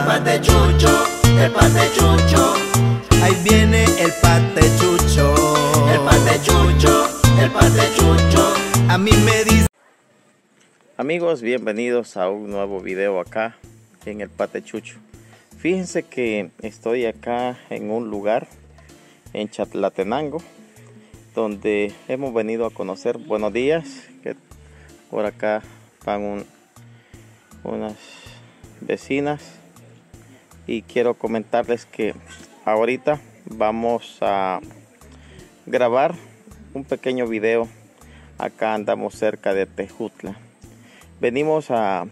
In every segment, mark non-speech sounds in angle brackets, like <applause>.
El pate chucho, el pate chucho. Ahí viene el pate chucho. El pate chucho, el pate chucho. A mí me dice. Amigos, bienvenidos a un nuevo video acá en el Pate Chucho. Fíjense que estoy acá en un lugar en Chatlatenango donde hemos venido a conocer. Buenos días, que por acá van un- unas vecinas y quiero comentarles que ahorita vamos a grabar un pequeño video. Acá andamos cerca de Tejutla. Venimos a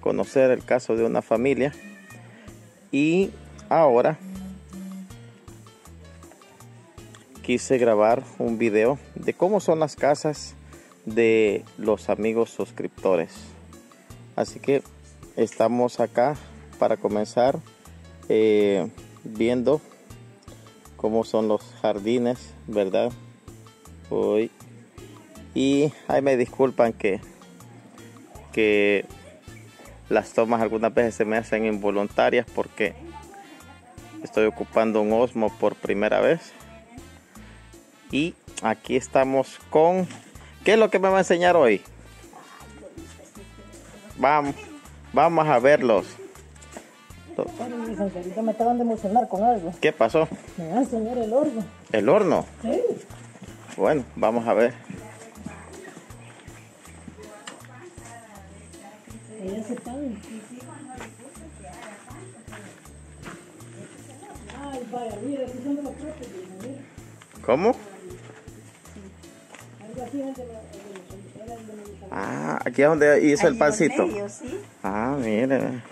conocer el caso de una familia y ahora quise grabar un video de cómo son las casas de los amigos suscriptores. Así que estamos acá para comenzar eh, viendo cómo son los jardines, ¿verdad? Hoy. Y ahí me disculpan que, que las tomas algunas veces se me hacen involuntarias porque estoy ocupando un Osmo por primera vez. Y aquí estamos con... ¿Qué es lo que me va a enseñar hoy? Vamos, vamos a verlos. Ay, mis angelitos me acaban de emocionar con algo. ¿Qué pasó? Me va a enseñar el horno. ¿El horno? Sí. Bueno, vamos a ver. Ella se pan. Ay, vaya, mira, aquí son de los propios. mira. ¿Cómo? El Ah, aquí es donde hizo el Ahí pancito. en medio, sí. Ah, mire.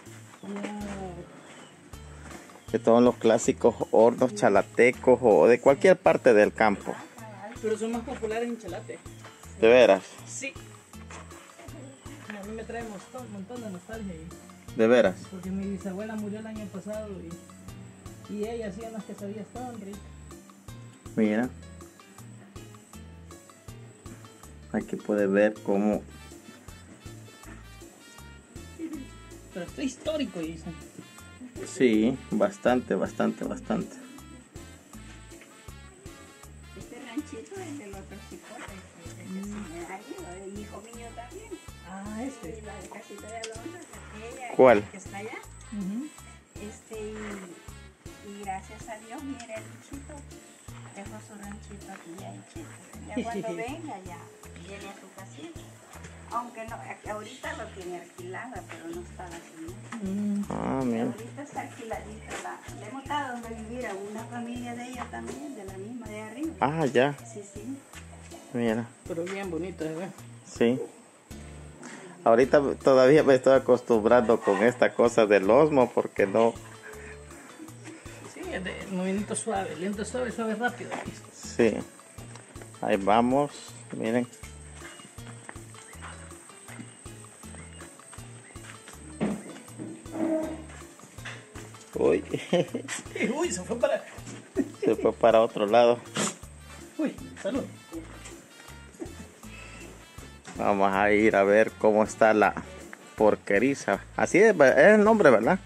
Que todos los clásicos hornos chalatecos o de cualquier parte del campo. Pero son más populares en Chalate. De veras, Sí. A mí me trae un montón, de nostalgia. y- de veras. Porque mi bisabuela murió el año pasado y, y ella hacía unas quesadillas tan ricas. Mira. Aquí puede ver cómo Pero esto es histórico, dicen. Sí, bastante, bastante, bastante. Este ranchito es del otro cipote, este seminario, el hijo mío también. Ah, este. Y la de casita de Alondra, aquella ¿Cuál? que está allá. Este, y, y gracias a Dios, mire el bichito, dejó su ranchito aquí ya hechito. Ya cuando <laughs> venga, ya viene a su casita. Aunque no, ahorita lo tiene alquilada, pero no está así. Mm. Ah, mira. Ahorita está alquiladita la. Le hemos dado donde vivir a una familia de ella también, de la misma de arriba. Ah, ya, Sí, sí. mira. Pero bien bonito, ¿eh? Sí. Ahorita todavía me estoy acostumbrando con esta cosa del osmo porque no. Sí, es de movimiento suave, lento, suave, suave, rápido. Sí. Ahí vamos. Miren. Uy, <laughs> Uy, se fue para. se fue para otro lado. Uy, salud. Vamos a ir a ver cómo está la porqueriza. Así es, es el nombre, ¿verdad?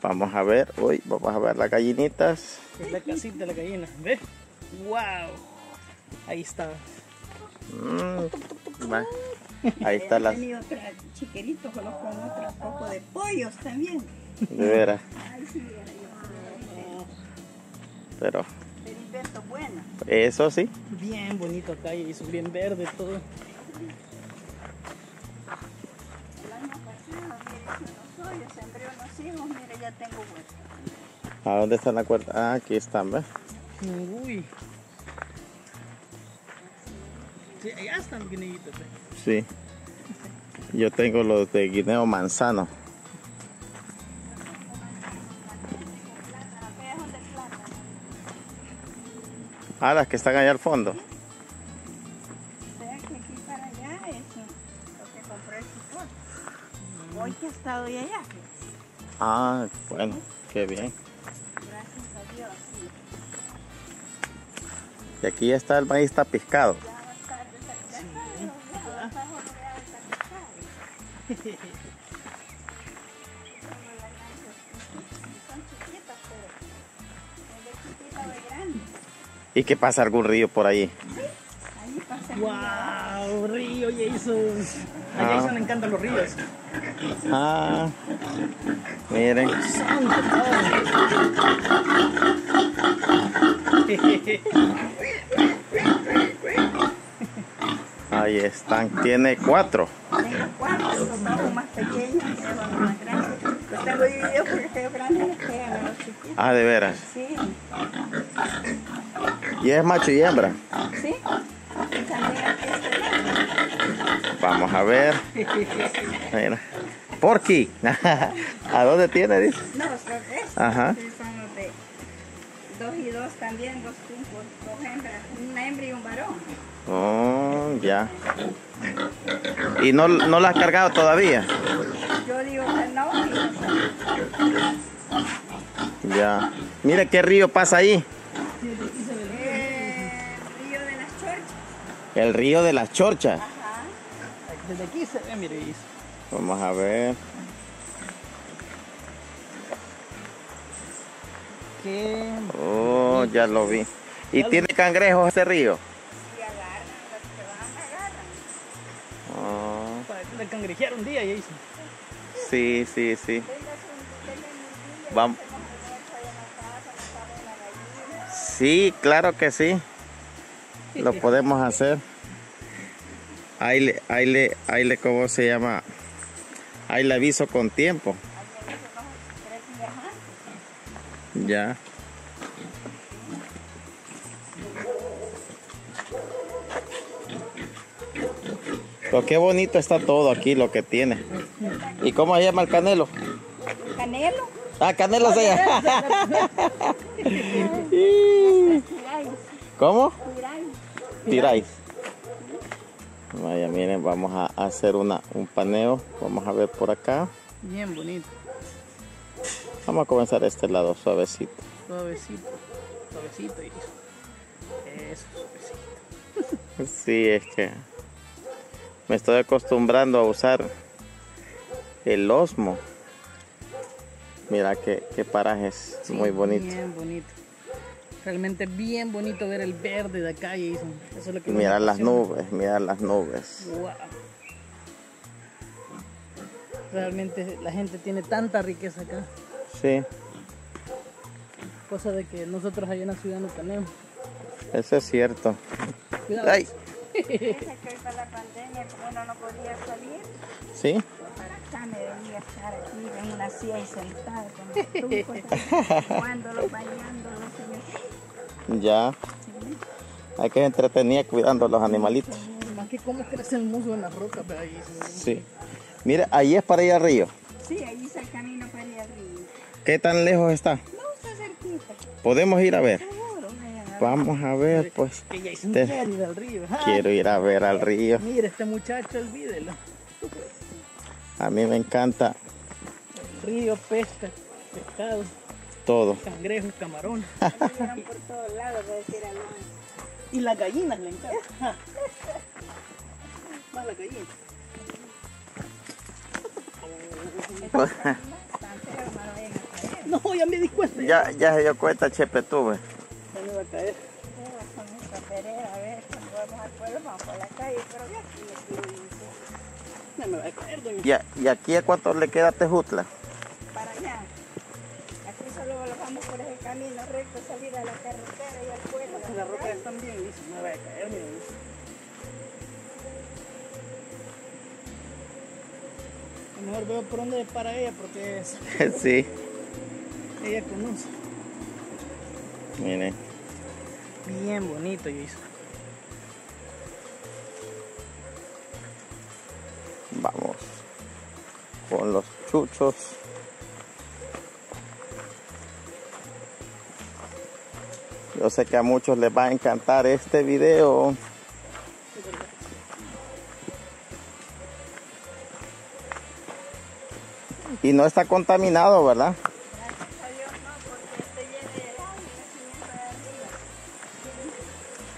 Vamos a ver, uy, vamos a ver las gallinitas. Es la casita de la gallina. ¿Ves? ¡Wow! Ahí está. Mm. <laughs> Ahí está las, tenido otros chiqueritos con con otro poco de pollos también. de veras, Ay, sí, pero Felipe, bueno. eso sí, Bien bonito acá y hizo bien verde todo. El año pasado, mire, hice unos hoyos, sembré unos hijos, mire, ya tengo huerta. ¿a dónde están la cuerda? Ah, aquí están, ¿ves? Uy. Sí, allá están guineitos. ¿eh? Sí. Yo tengo los de guineo manzano. Ah, las que están allá al fondo. Chipote. Hoy que he estado allá. Ah, bueno, qué bien. Gracias a Dios, sí. Y aquí ya está el maíz tapiscado. Ya ¿Y qué pasa algún río por ahí? ahí ¡Wow! Río. Jason! A ah. Jason le encantan los ríos. Ah, miren. Ahí están, tiene cuatro. Tengo cuatro, los dos más pequeños, y los más grandes. Los tengo divididos porque aquellos grandes les pegan a los chiquitos. Ah, de veras. Sí, Y es macho y hembra. sí. Y también grande. Vamos a ver. Mira. Porky. <laughs> ¿A dónde tiene? Dice. No, son estos. Ajá. sí, son los de dos y dos también, dos cumpos, dos hembras, una hembra y un varón. Oh, ya. ¿Y no, no la has cargado todavía? Yo digo que no, Ya. Mira qué río pasa ahí. eh, Río de las Chorchas. El río de las chorchas. Ajá. Desde aquí se ve, mire. Vamos a ver. Qué Oh, ya lo vi. ¿Y tiene cangrejos este río? Cangrejear un día Jason. sí, sí, sí. Vamos. Sí, claro que sí. Lo podemos hacer. Ahí le, ahí le, ahí le, ¿cómo se llama? Ahí le aviso con tiempo. Ya. Pero qué bonito está todo aquí, lo que tiene. ¿Y cómo se llama el canelo? Canelo, Ah, canelo se llama. <laughs> ¿Cómo? tiráis. Tiráis. Vaya, miren, vamos a hacer una, un paneo. Vamos a ver por acá. Bien bonito, Vamos a comenzar este lado suavecito. suavecito, suavecito Jason. Eso, suavecito. Sí, es que me estoy acostumbrando a usar el osmo. Mira qué, qué parajes, Sí, muy bonito. Bien bonito. Realmente bien bonito ver el verde de acá, Jason. Eso es lo que Mira las nubes, mira las nubes. Wow. Realmente la gente tiene tanta riqueza acá. Sí, Cosa de que nosotros allá en la ciudad no tenemos. eso es cierto. Cuidado. Ay, que para la pandemia, como uno no podía salir, sí, yo para acá me venía a estar aquí en una silla y sentada con los trucos, jugándolos, bañándolos. y ya. Hay que entretenir cuidando a los animalitos. Más que cómo crece el musgo en las rocas, ¿verdad, Jason? Sí. Mira, ahí es para ir al río. Sí, ahí está el camino para ir al río. ¿Qué tan lejos está? No, está cerquita, Podemos ir a ver. Vamos a ver, pues. Que Jason Te- quiere ir al río. <laughs> Quiero ir a ver al río. Mira, este muchacho, olvídelo. A mí me encanta Río, pesca, pescado, todo. cangrejos, camarones. Por todos lados, <laughs> decir. Y las gallinas le encantan. Más las <laughs> gallinas. No ya me di cuenta. Ya, ya se dio cuenta, Chepe, tuve. Ya me va a caer. A ver, cuando vamos al pueblo, vamos por la calle, pero ya aquí Ya me va a caer, doña. ¿Y aquí a cuánto le queda Tejutla? para allá. Aquí solo lo vamos por ese camino recto, salir a la carretera y al pueblo. Las rocas están bien, dice. Me va a caer, mira. mejor veo por dónde para ella porque es- <laughs> <laughs> sí, ella conoce. Miren. Bien bonito, Jason. Vamos con los chuchos. Yo sé que a muchos les va a encantar este video. Y no está contaminado, ¿verdad?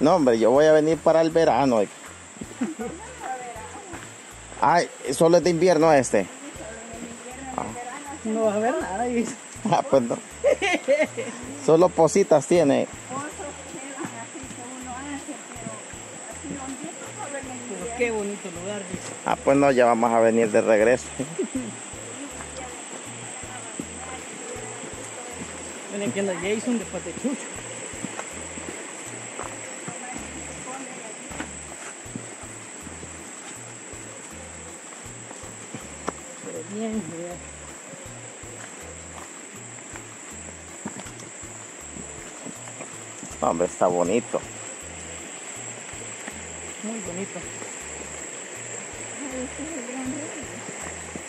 No, hombre, yo voy a venir para el verano. Ay, solo es de invierno este. No va a haber nada, Ah, pues no. Solo positas tiene. Qué bonito lugar. Ah, pues no, ya vamos a venir de regreso. Viene que anda Jason de Patechucho. No, hombre, está bonito. Muy bonito.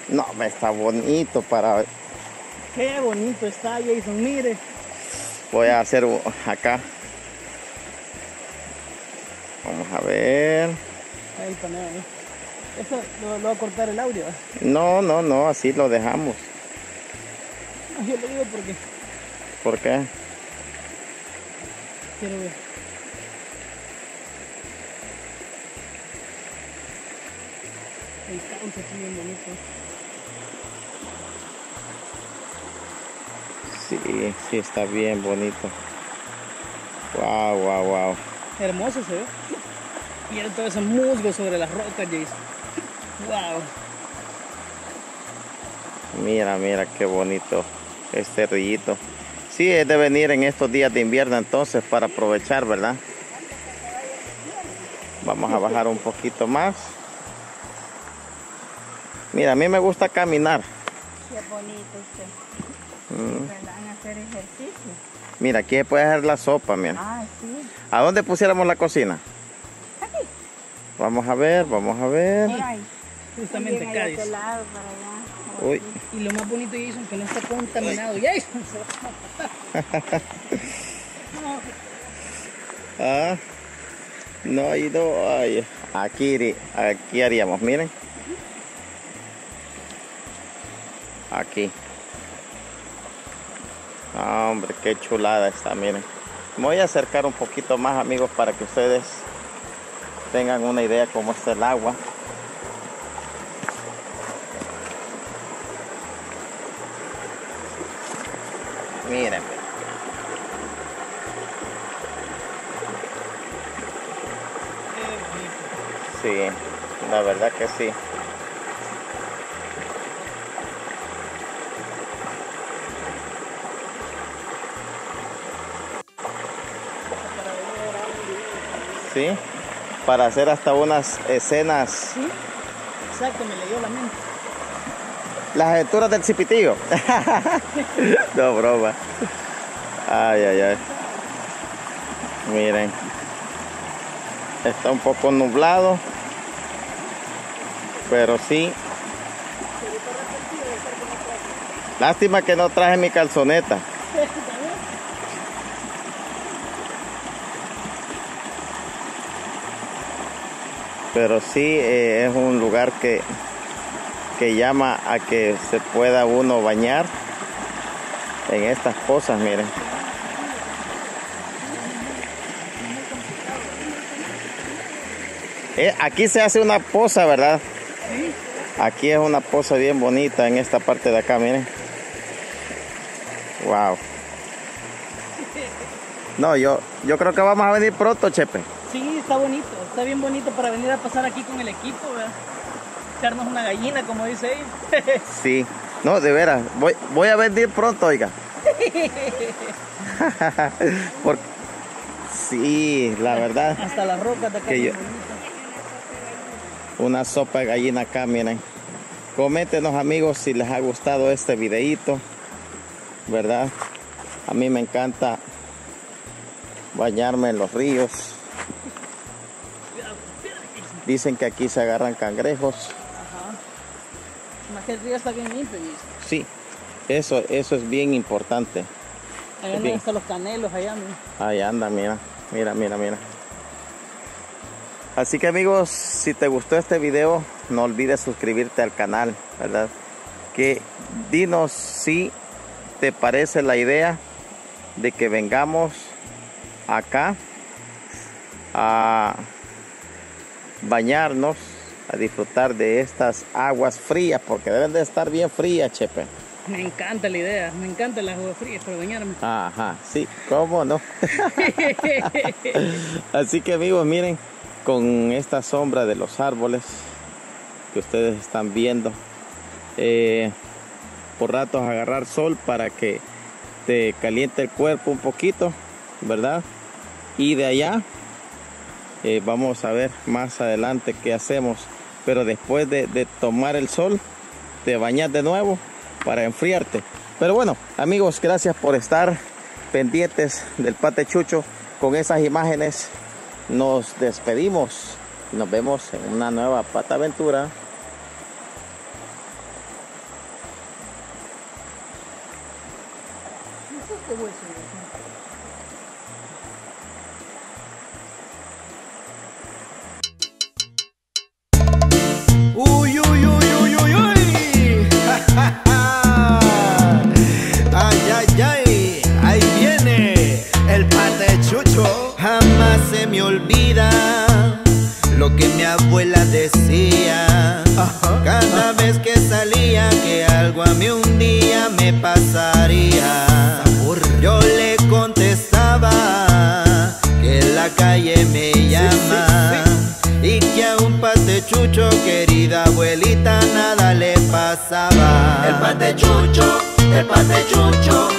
No, hombre, está bonito para... Qué bonito está Jason, mire. Voy a hacer acá. Vamos a ver. Ahí paneo ahí. Esto lo, lo va a cortar el audio. No, no, no, así lo dejamos. No, yo lo digo porque ¿Por qué? Quiero ver. El caucho aquí bien bonito. Sí, sí, está bien bonito. Wow, wow, wow. Hermoso se ve. Mira todo ese musgo sobre las rocas, Jason. Wow. Mira, mira qué bonito este rillito. Sí, es de venir en estos días de invierno entonces para aprovechar, ¿verdad? Vamos a bajar un poquito más. Mira, a mí me gusta caminar. Qué bonito usted. Mm, hacer ejercicio. Mira, aquí se puede hacer la sopa, mira. Ah, sí. ¿A dónde pusiéramos la cocina? Vamos a ver, vamos a ver. Ahí. Justamente lado, para allá. Uy, Y lo más bonito, Jason, que no está contaminado. Jason, <laughs> ah, no ha ido. Ay, aquí, aquí haríamos, miren. Aquí. Ah, hombre, qué chulada está, miren. Me voy a acercar un poquito más, amigos, para que ustedes tengan una idea cómo está el agua. Miren. Sí, la verdad que sí. Sí, para hacer hasta unas escenas, ¿Sí? Exacto, me leyó la mente. Las aventuras del cipitillo. <laughs> no, broma. Ay, ay, ay. Miren. Está un poco nublado. Pero sí. Lástima que no traje mi calzoneta. Pero sí eh, es un lugar que, que llama a que se pueda uno bañar en estas cosas, miren. Eh, aquí se hace una poza, ¿verdad? Aquí es una poza bien bonita en esta parte de acá, miren. Wow. No, yo, yo creo que vamos a venir pronto, Chepe. Sí, está bonito. Está bien bonito para venir a pasar aquí con el equipo. Echarnos una gallina, como dice él. <laughs> Sí. No, de veras, voy, voy a venir pronto, oiga. <laughs> Por- Sí, la verdad. Hasta las rocas de acá. Que yo-. Una sopa de gallina acá, miren. Coméntenos amigos si les ha gustado este videíto, ¿verdad? A mí me encanta bañarme en los ríos. Dicen que aquí se agarran cangrejos. Que el río está bien limpio. y Sí, eso, eso es bien importante. Bien. no están los canelos, allá. Ahí anda, mira, mira, mira, mira. Así que amigos, si te gustó este video, no olvides suscribirte al canal, ¿verdad? Que dinos si te parece la idea de que vengamos acá a bañarnos, a disfrutar de estas aguas frías, porque deben de estar bien frías, Chepe. Me encanta la idea. Me encanta las aguas frías para bañarme. Ajá, sí, ¿cómo no? <laughs> Así que amigos, miren, con esta sombra de los árboles que ustedes están viendo. Eh, por ratos agarrar sol para que te caliente el cuerpo un poquito, ¿verdad? Y de allá eh, vamos a ver más adelante qué hacemos. Pero después de, de tomar el sol, te bañas de nuevo para enfriarte. Pero bueno, amigos, gracias por estar pendientes del Pate Chucho. Con esas imágenes nos despedimos. Nos vemos en una nueva Pata Aventura. El pate chucho, el pate chucho,